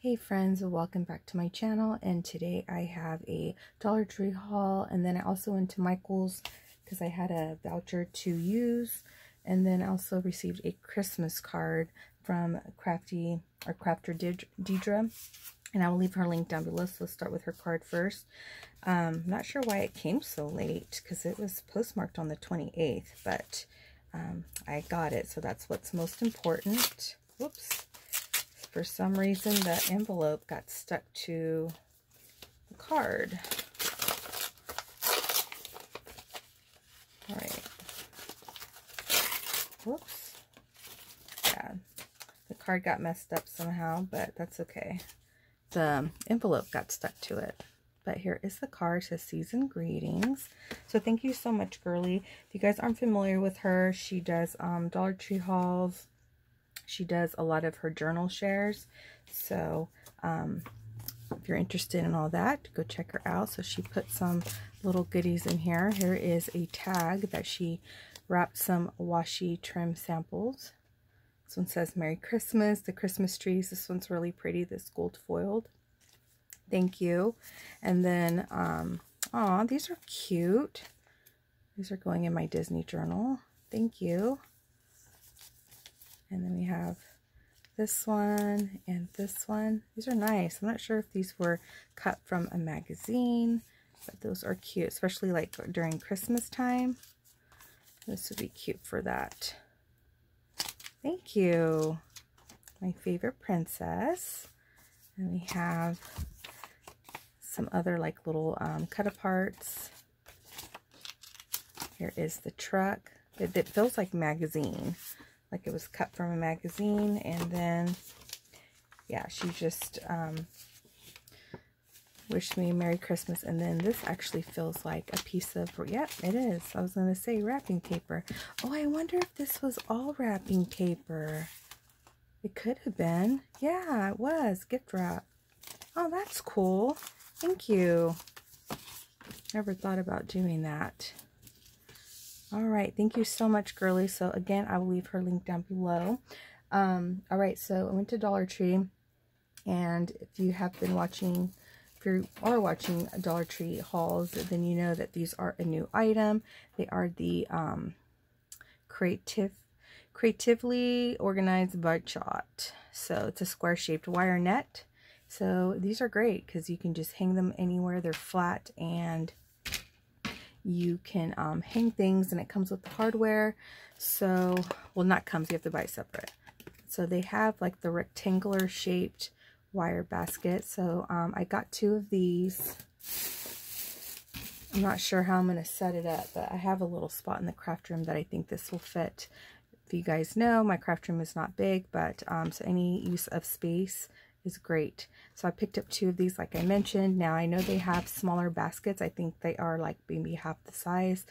Hey friends, welcome back to my channel and today I have a Dollar Tree haul and then I also went to Michael's because I had a voucher to use and then I also received a Christmas card from Crafty or Crafter Deidra and I will leave her link down below so let's start with her card first. Um, not sure why it came so late because it was postmarked on the 28th but um, I got it so that's what's most important. Whoops for some reason the envelope got stuck to the card. All right. Whoops. Yeah. The card got messed up somehow, but that's okay. The envelope got stuck to it. But here is the card. Says season greetings. So thank you so much, Girly. If you guys aren't familiar with her, she does um, Dollar Tree hauls, she does a lot of her journal shares. So um, if you're interested in all that, go check her out. So she put some little goodies in here. Here is a tag that she wrapped some washi trim samples. This one says Merry Christmas, the Christmas trees. This one's really pretty, this gold foiled. Thank you. And then, um, aw, these are cute. These are going in my Disney journal. Thank you. And then we have this one and this one. These are nice. I'm not sure if these were cut from a magazine, but those are cute, especially like during Christmas time. This would be cute for that. Thank you. My favorite princess. And we have some other like little um, cut aparts. Here is the truck. It, it feels like magazine like it was cut from a magazine. And then, yeah, she just um, wished me Merry Christmas. And then this actually feels like a piece of, yeah, it is. I was going to say wrapping paper. Oh, I wonder if this was all wrapping paper. It could have been. Yeah, it was. Gift wrap. Oh, that's cool. Thank you. Never thought about doing that. All right. Thank you so much, girly. So again, I will leave her link down below. Um, all right. So I went to Dollar Tree. And if you have been watching, if you are watching Dollar Tree hauls, then you know that these are a new item. They are the um, Creative, Creatively Organized Buckshot. So it's a square-shaped wire net. So these are great because you can just hang them anywhere. They're flat and you can um, hang things and it comes with the hardware. So, well, not comes, you have to buy separate. So they have like the rectangular shaped wire basket. So um, I got two of these. I'm not sure how I'm going to set it up, but I have a little spot in the craft room that I think this will fit. If you guys know, my craft room is not big, but um, so any use of space is great. So I picked up two of these like I mentioned. Now I know they have smaller baskets. I think they are like maybe half the size.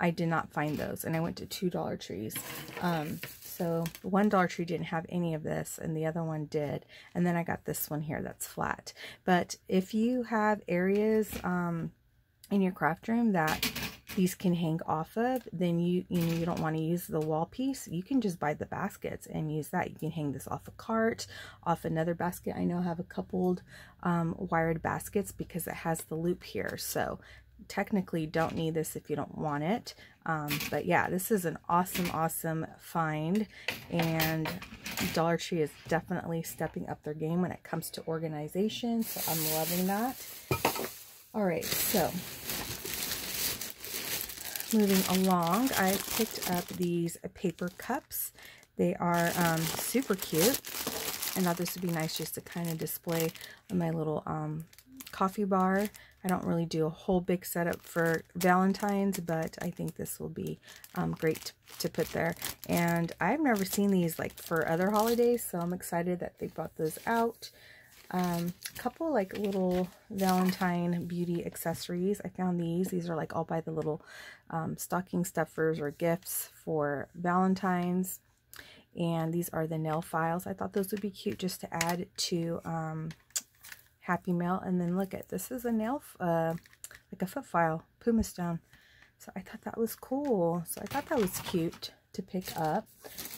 I did not find those and I went to two Dollar Trees. Um, so one Dollar Tree didn't have any of this and the other one did. And then I got this one here that's flat. But if you have areas um, in your craft room that these can hang off of, then you you know you don't want to use the wall piece. You can just buy the baskets and use that. You can hang this off a cart, off another basket. I know I have a coupled um, wired baskets because it has the loop here. So technically don't need this if you don't want it. Um, but yeah, this is an awesome, awesome find. And Dollar Tree is definitely stepping up their game when it comes to organization. So I'm loving that. All right, so moving along, I picked up these paper cups. They are um, super cute. I thought this would be nice just to kind of display my little um, coffee bar. I don't really do a whole big setup for Valentine's, but I think this will be um, great to put there. And I've never seen these like for other holidays, so I'm excited that they brought those out. Um, a couple like little Valentine beauty accessories. I found these. These are like all by the little um, stocking stuffers or gifts for Valentine's. And these are the nail files. I thought those would be cute just to add to um, Happy Mail. And then look at this is a nail, uh, like a foot file, Pumice Stone. So I thought that was cool. So I thought that was cute. To pick up.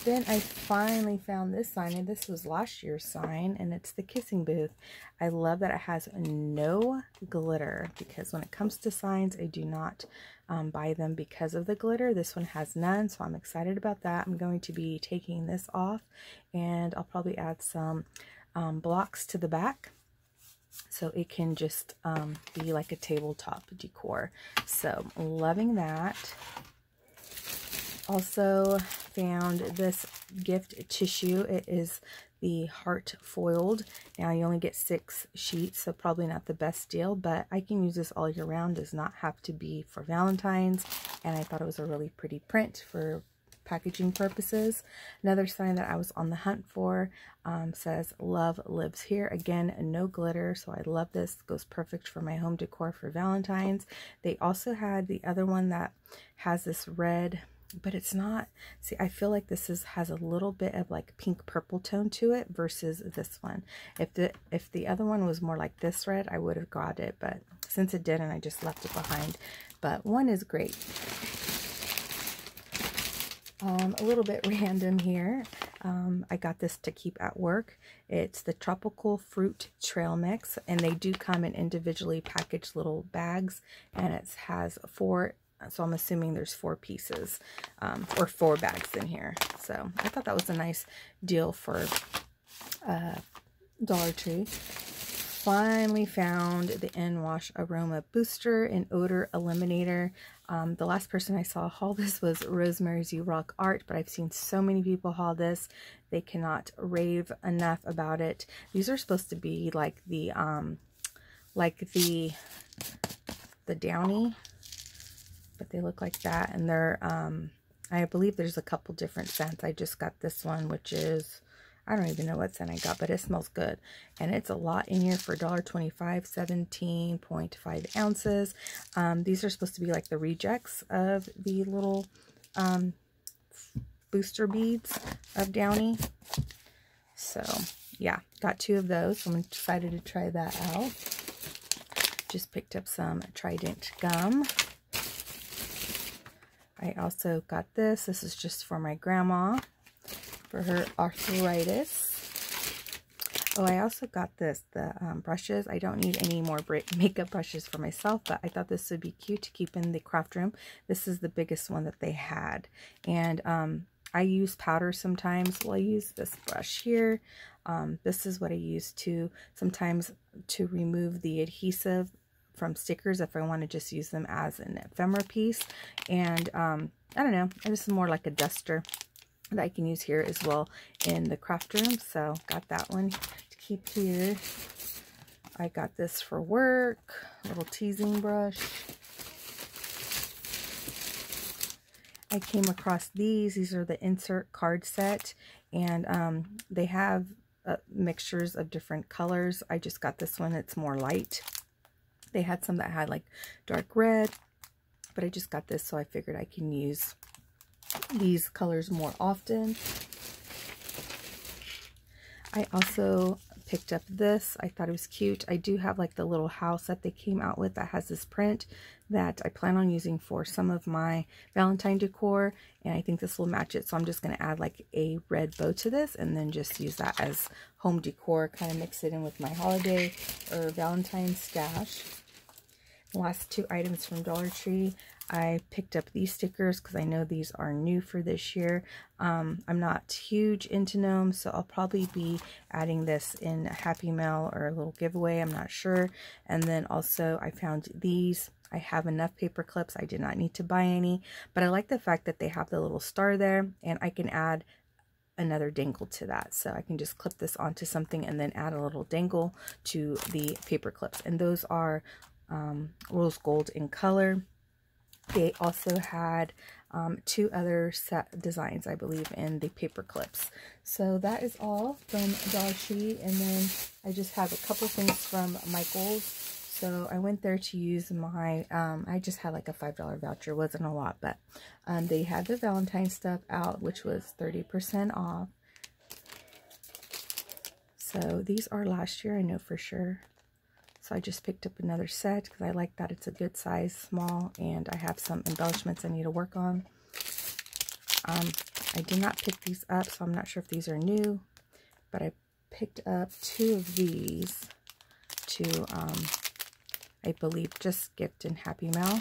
Then I finally found this sign, and this was last year's sign, and it's the Kissing Booth. I love that it has no glitter, because when it comes to signs, I do not um, buy them because of the glitter. This one has none, so I'm excited about that. I'm going to be taking this off, and I'll probably add some um, blocks to the back so it can just um, be like a tabletop decor. So loving that. Also found this gift tissue. It is the heart foiled. Now you only get six sheets, so probably not the best deal, but I can use this all year round. Does not have to be for Valentine's, and I thought it was a really pretty print for packaging purposes. Another sign that I was on the hunt for um, says love lives here. Again, no glitter, so I love this. Goes perfect for my home decor for Valentine's. They also had the other one that has this red but it's not. See I feel like this is has a little bit of like pink purple tone to it versus this one. If the if the other one was more like this red I would have got it but since it didn't I just left it behind. But one is great. Um, a little bit random here. Um, I got this to keep at work. It's the tropical fruit trail mix and they do come in individually packaged little bags and it has four so I'm assuming there's four pieces um, or four bags in here. So I thought that was a nice deal for uh, Dollar Tree. Finally found the In-Wash Aroma Booster and Odor Eliminator. Um, the last person I saw haul this was Rosemary's You Rock Art, but I've seen so many people haul this. They cannot rave enough about it. These are supposed to be like the, um, like the, the Downy but they look like that. And they're, um, I believe there's a couple different scents. I just got this one, which is, I don't even know what scent I got, but it smells good. And it's a lot in here for $1.25, 17.5 ounces. Um, these are supposed to be like the rejects of the little um, booster beads of Downy. So, yeah, got two of those. I'm excited to try that out. Just picked up some Trident gum. I also got this. This is just for my grandma for her arthritis. Oh, I also got this, the um, brushes. I don't need any more makeup brushes for myself, but I thought this would be cute to keep in the craft room. This is the biggest one that they had. And um, I use powder sometimes. Well, I use this brush here. Um, this is what I use to sometimes to remove the adhesive from stickers if I want to just use them as an ephemera piece. And um, I don't know, this is more like a duster that I can use here as well in the craft room. So got that one to keep here. I got this for work, little teasing brush. I came across these. These are the insert card set, and um, they have uh, mixtures of different colors. I just got this one. It's more light. They had some that had like dark red, but I just got this so I figured I can use these colors more often. I also picked up this. I thought it was cute. I do have like the little house that they came out with that has this print that I plan on using for some of my Valentine decor. And I think this will match it. So I'm just going to add like a red bow to this and then just use that as home decor. Kind of mix it in with my holiday or Valentine stash. Last two items from Dollar Tree. I picked up these stickers because I know these are new for this year. Um, I'm not huge into gnomes, so I'll probably be adding this in a Happy Mail or a little giveaway. I'm not sure. And then also I found these. I have enough paper clips. I did not need to buy any, but I like the fact that they have the little star there and I can add another dangle to that. So I can just clip this onto something and then add a little dangle to the paper clips. And those are um, rose gold in color. They also had um, two other set designs, I believe, in the paper clips. So that is all from Dollar Tree. And then I just have a couple things from Michael's. So I went there to use my, um, I just had like a $5 voucher. wasn't a lot, but um, they had the Valentine stuff out, which was 30% off. So these are last year, I know for sure. So I just picked up another set because I like that it's a good size, small, and I have some embellishments I need to work on. Um, I did not pick these up, so I'm not sure if these are new, but I picked up two of these to, um, I believe, just gift in Happy Mail.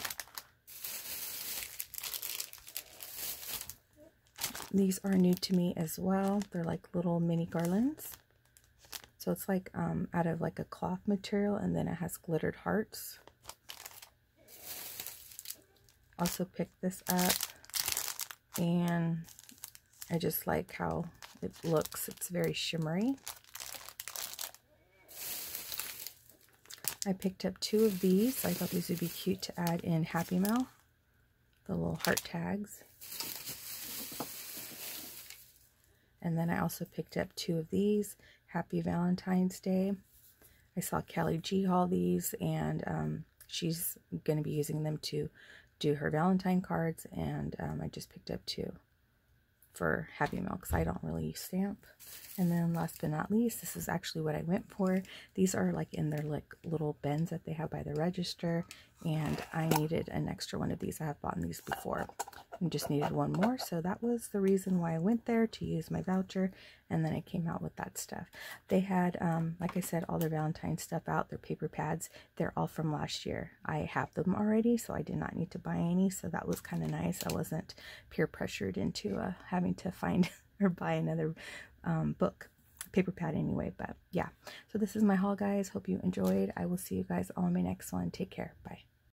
These are new to me as well. They're like little mini garlands. So it's like um, out of like a cloth material and then it has glittered hearts. Also picked this up and I just like how it looks. It's very shimmery. I picked up two of these. I thought these would be cute to add in Happy Mail. The little heart tags. And then I also picked up two of these. Happy Valentine's Day. I saw Kelly G haul these and um, she's going to be using them to do her Valentine cards. And um, I just picked up two for Happy Mail because I don't really stamp. And then last but not least, this is actually what I went for. These are like in their like little bins that they have by the register. And I needed an extra one of these. I have bought these before and just needed one more. So that was the reason why I went there to use my voucher. And then I came out with that stuff. They had, um, like I said, all their Valentine stuff out, their paper pads. They're all from last year. I have them already, so I did not need to buy any. So that was kind of nice. I wasn't peer pressured into uh, having to find or buy another um, book paper pad anyway but yeah so this is my haul guys hope you enjoyed i will see you guys on my next one take care bye